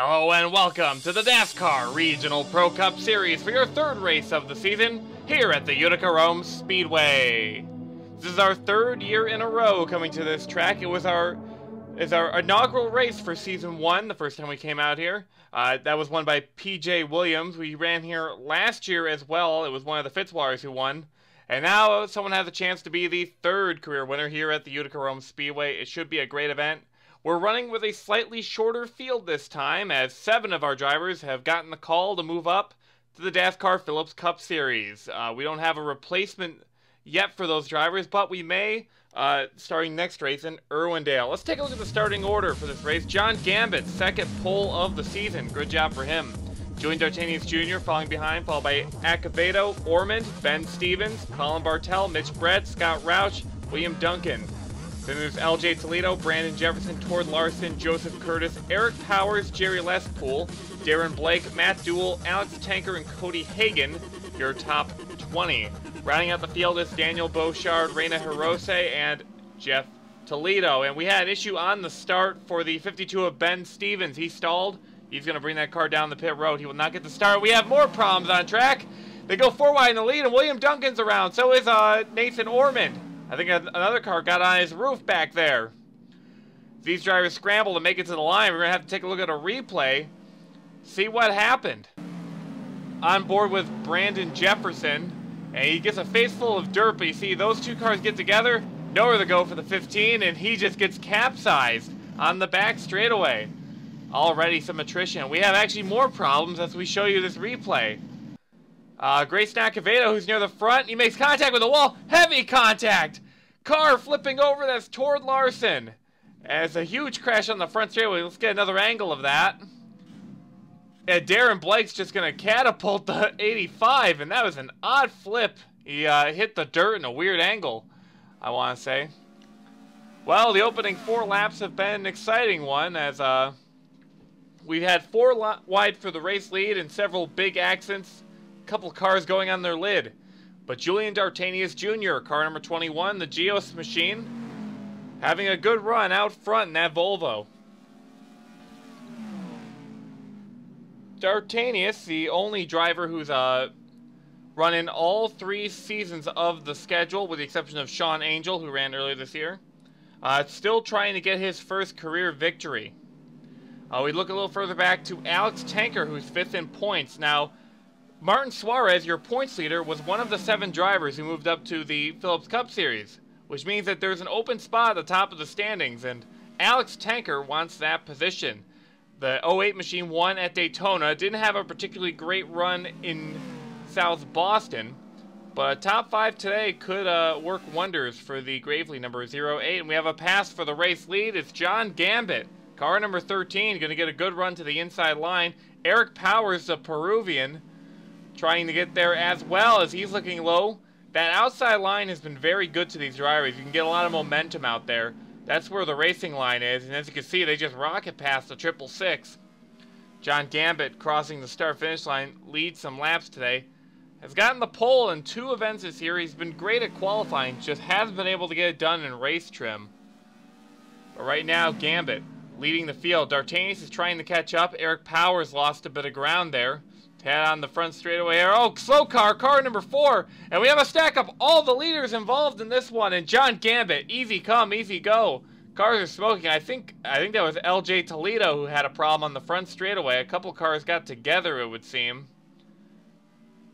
Hello and welcome to the DASCAR Regional Pro Cup Series for your third race of the season here at the Utica Rome Speedway. This is our third year in a row coming to this track. It was our is our inaugural race for season one, the first time we came out here. Uh, that was won by PJ Williams. We ran here last year as well. It was one of the Fitzwaters who won. And now someone has a chance to be the third career winner here at the Utica Rome Speedway. It should be a great event. We're running with a slightly shorter field this time, as seven of our drivers have gotten the call to move up to the DASCAR Philips Cup Series. Uh, we don't have a replacement yet for those drivers, but we may uh, starting next race in Irwindale. Let's take a look at the starting order for this race. John Gambit, second pole of the season. Good job for him. Julian D'Artagnan Jr. falling behind, followed by Acevedo, Ormond, Ben Stevens, Colin Bartel, Mitch Brett, Scott Roush, William Duncan. Then there's LJ Toledo, Brandon Jefferson, Tord Larson, Joseph Curtis, Eric Powers, Jerry Lespool, Darren Blake, Matt Duell, Alex Tanker, and Cody Hagan, your top 20. Rounding out the field is Daniel Beauchard, Reina Hirose, and Jeff Toledo. And we had an issue on the start for the 52 of Ben Stevens. He stalled. He's going to bring that car down the pit road. He will not get the start. We have more problems on track. They go four wide in the lead, and William Duncan's around. So is uh, Nathan Ormond. I think another car got on his roof back there. These drivers scramble to make it to the line. We're going to have to take a look at a replay, see what happened. On board with Brandon Jefferson. And he gets a face full of dirt, but you see those two cars get together, nowhere to go for the 15, and he just gets capsized on the back straightaway. Already some attrition. We have actually more problems as we show you this replay. Uh, Grayson Acevedo, who's near the front, he makes contact with the wall. Heavy contact! Car flipping over, that's Tord Larson. As a huge crash on the front straightaway. Let's get another angle of that. And Darren Blake's just going to catapult the 85, and that was an odd flip. He uh, hit the dirt in a weird angle, I want to say. Well, the opening four laps have been an exciting one, as uh, we've had four wide for the race lead and several big accidents. Couple cars going on their lid. But Julian D'Artagnan Jr., car number 21, the Geos machine, having a good run out front in that Volvo. D'Artagnan's, the only driver who's uh, running all three seasons of the schedule, with the exception of Sean Angel, who ran earlier this year. Uh, still trying to get his first career victory. Uh, we look a little further back to Alex Tanker, who's fifth in points. Now, Martin Suarez, your points leader, was one of the seven drivers who moved up to the Philips Cup Series, which means that there's an open spot at the top of the standings, and Alex Tanker wants that position. The 08 machine won at Daytona. Didn't have a particularly great run in South Boston. But a top five today could uh, work wonders for the Gravely number 08. And we have a pass for the race lead. It's John Gambit. Car number 13 going to get a good run to the inside line. Eric Powers, the Peruvian, trying to get there as well as he's looking low. That outside line has been very good to these drivers. You can get a lot of momentum out there. That's where the racing line is, and as you can see, they just rocket past the triple six. John Gambit, crossing the start-finish line, leads some laps today. Has gotten the pole in two events this year. He's been great at qualifying, just hasn't been able to get it done in race trim. But right now, Gambit leading the field. D'Artagnan is trying to catch up. Eric Powers lost a bit of ground there. Head on the front straightaway Oh, slow car, car number four. And we have a stack of all the leaders involved in this one. And John Gambit, easy come, easy go. Cars are smoking. I think I think that was LJ Toledo who had a problem on the front straightaway. A couple cars got together, it would seem.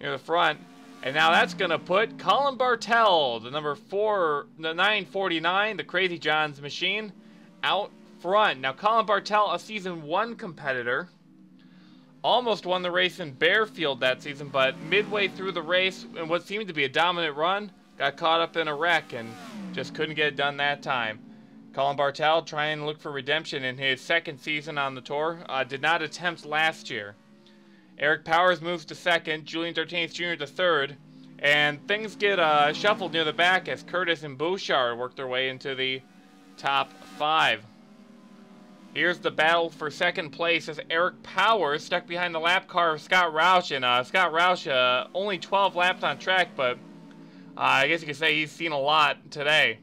Near the front. And now that's going to put Colin Bartel, the number four, the 949, the Crazy John's machine, out front. Now, Colin Bartel, a season one competitor almost won the race in Bearfield that season, but midway through the race, in what seemed to be a dominant run, got caught up in a wreck and just couldn't get it done that time. Colin Bartel trying to look for redemption in his second season on the tour, uh, did not attempt last year. Eric Powers moves to second, Julian D'Artagnan Jr. to third, and things get uh, shuffled near the back as Curtis and Bouchard work their way into the top five. Here's the battle for second place as Eric Powers stuck behind the lap car of Scott Roush. And uh, Scott Roush, uh, only 12 laps on track, but uh, I guess you could say he's seen a lot today.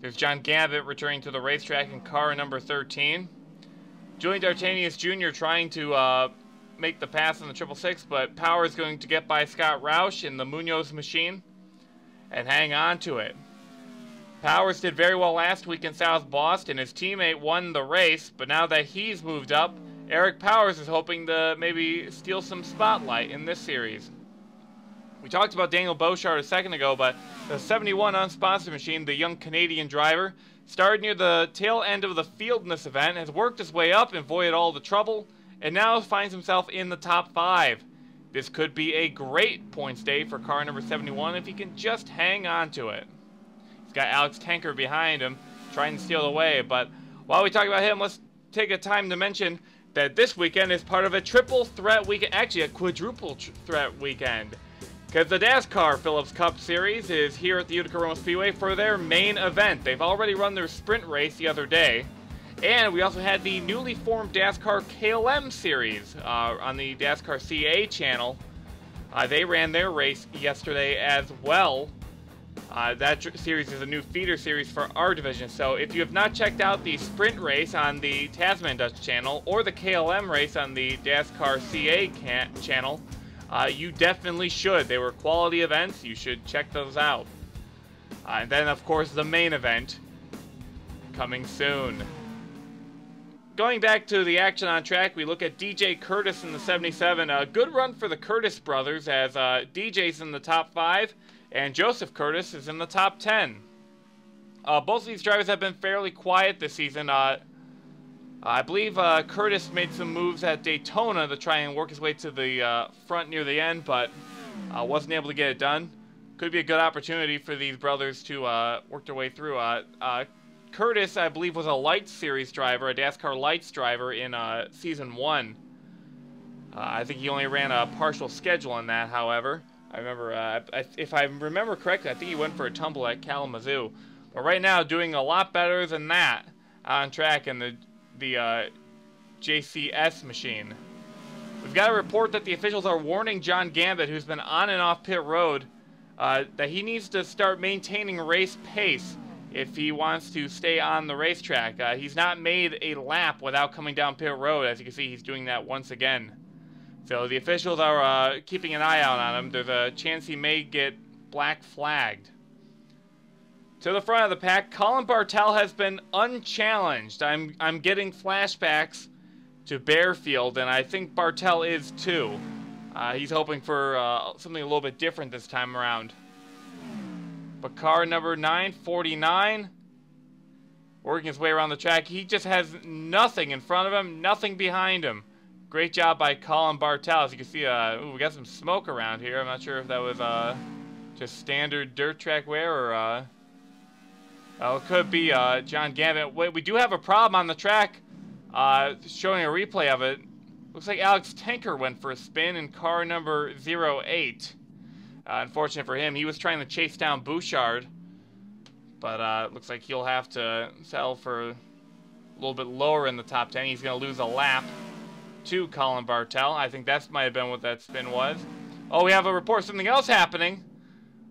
There's John Gambit returning to the racetrack in car number 13. Julian D'Artagnan Jr. trying to uh, make the pass on the triple six, but Power is going to get by Scott Roush in the Munoz machine and hang on to it. Powers did very well last week in South Boston. His teammate won the race, but now that he's moved up, Eric Powers is hoping to maybe steal some spotlight in this series. We talked about Daniel Beauchard a second ago, but the 71 unsponsored machine, the young Canadian driver, started near the tail end of the field in this event, has worked his way up and avoided all the trouble, and now finds himself in the top five. This could be a great points day for car number 71 if he can just hang on to it. Got Alex Tanker behind him, trying to steal away, but while we talk about him, let's take a time to mention that this weekend is part of a triple threat weekend, actually a quadruple threat weekend. Because the DASCAR Philips Cup Series is here at the Utica Roma Speedway for their main event. They've already run their sprint race the other day. And we also had the newly formed DASCAR KLM Series uh, on the DASCAR CA channel. Uh, they ran their race yesterday as well. Uh, that series is a new feeder series for our division. So if you have not checked out the sprint race on the Tasman Dutch channel or the KLM race on the DASCAR CA channel, uh, you definitely should. They were quality events. You should check those out. Uh, and then, of course, the main event coming soon. Going back to the action on track, we look at DJ Curtis in the 77. A good run for the Curtis brothers as uh, DJ's in the top five and Joseph Curtis is in the top 10. Uh, both of these drivers have been fairly quiet this season. Uh, I believe uh, Curtis made some moves at Daytona to try and work his way to the uh, front near the end, but uh, wasn't able to get it done. Could be a good opportunity for these brothers to uh, work their way through. Curtis, I believe, was a Lights Series driver, a DASCAR Lights driver in Season 1. I think he only ran a partial schedule in that, however. I remember, I, if I remember correctly, I think he went for a tumble at Kalamazoo. But right now, doing a lot better than that on track in the the uh, JCS machine. We've got a report that the officials are warning John Gambit, who's been on and off pit road, uh, that he needs to start maintaining race pace if he wants to stay on the racetrack. Uh, he's not made a lap without coming down pit road. As you can see, he's doing that once again. So the officials are uh, keeping an eye out on him. There's a chance he may get black flagged. To the front of the pack, Colin Bartel has been unchallenged. I'm I'm getting flashbacks to Bearfield, and I think Bartel is too. Uh, he's hoping for uh, something a little bit different this time around. But car number 949, working his way around the track. He just has nothing in front of him, nothing behind him. Great job by Colin Bartel. As you can see, uh, ooh, we got some smoke around here. I'm not sure if that was uh, just standard dirt track wear or uh, Oh, it could be uh, John Gambit. Wait, we do have a problem on the track. Uh, showing a replay of it. Looks like Alex Tanker went for a spin in car number 08. Uh, unfortunate for him, he was trying to chase down Bouchard. But uh, looks like he'll have to sell for a little bit lower in the top 10. He's going to lose a lap to Colin Bartel. I think that might have been what that spin was. Oh, we have a report something else happening.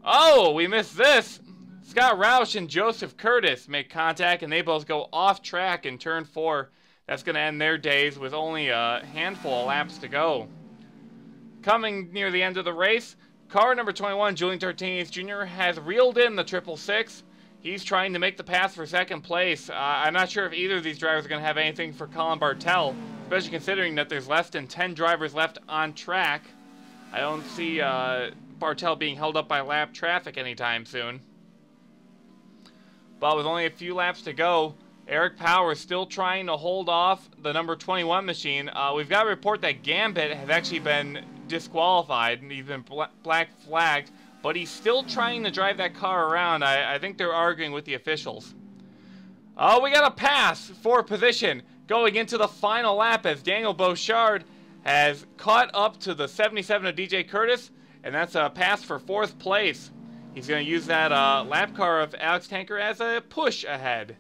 Oh, we missed this. Scott Roush and Joseph Curtis make contact, and they both go off track in turn four. That's going to end their days with only a handful of laps to go. Coming near the end of the race, car number 21, Julian D'Artagnan Jr., has reeled in the triple six. He's trying to make the pass for second place. Uh, I'm not sure if either of these drivers are going to have anything for Colin Bartel, especially considering that there's less than 10 drivers left on track. I don't see uh, Bartel being held up by lap traffic anytime soon. But with only a few laps to go, Eric Power is still trying to hold off the number 21 machine. Uh, we've got a report that Gambit has actually been disqualified and he's been black flagged, but he's still trying to drive that car around. I, I think they're arguing with the officials. Oh, we got a pass for position going into the final lap as Daniel Beauchard has caught up to the 77 of DJ Curtis, and that's a pass for fourth place. He's going to use that uh, lap car of Alex Tanker as a push ahead.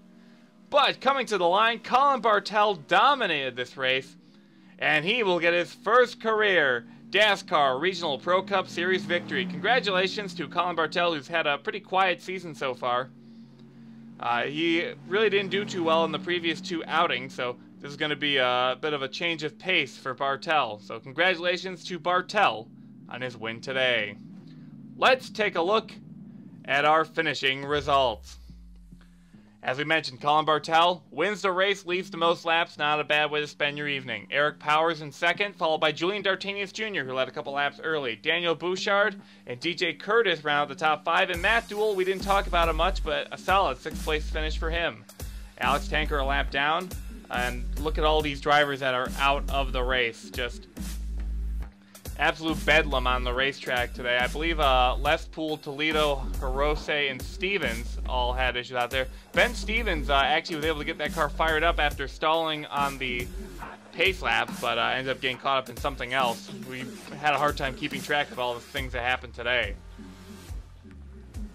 But coming to the line, Colin Bartel dominated this race, and he will get his first career DASCAR Regional Pro Cup Series victory. Congratulations to Colin Bartel, who's had a pretty quiet season so far. Uh, he really didn't do too well in the previous two outings, so this is going to be a bit of a change of pace for Bartel. So congratulations to Bartel on his win today. Let's take a look at our finishing results. As we mentioned, Colin Bartel wins the race, leads the most laps. Not a bad way to spend your evening. Eric Powers in second, followed by Julian D'Artagnan Jr., who led a couple laps early. Daniel Bouchard and DJ Curtis round out the top five. And Matt Duell, we didn't talk about him much, but a solid sixth place finish for him. Alex Tanker a lap down. And look at all these drivers that are out of the race. Just absolute bedlam on the racetrack today. I believe uh, Les Pool, Toledo, Hirose, and Stevens all had issues out there. Ben Stevens uh, actually was able to get that car fired up after stalling on the pace lap, but uh, ended up getting caught up in something else. We had a hard time keeping track of all the things that happened today.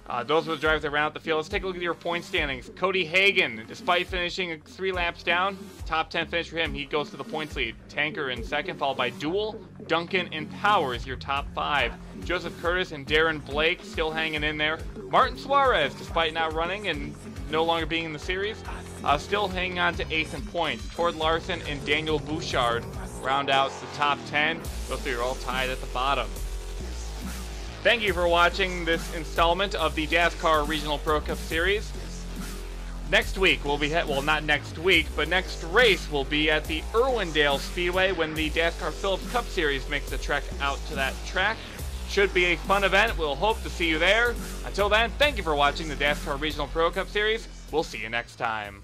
Uh, those were the drivers that ran out the field. Let's take a look at your point standings. Cody Hagan, despite finishing three laps down, top 10 finish for him. He goes to the points lead. Tanker in second, followed by Duell, Duncan, and Powers, your top five. Joseph Curtis and Darren Blake still hanging in there. Martin Suarez, despite not running and no longer being in the series, uh, still hanging on to eighth in points. Tord Larson and Daniel Bouchard round out the top 10. Those three are all tied at the bottom. Thank you for watching this installment of the DASCAR Regional Pro Cup Series. Next week we'll be well not next week, but next race will be at the Irwindale Speedway when the DASCAR Philips Cup Series makes the trek out to that track. Should be a fun event. We'll hope to see you there. Until then, thank you for watching the DASCAR Regional Pro Cup Series. We'll see you next time.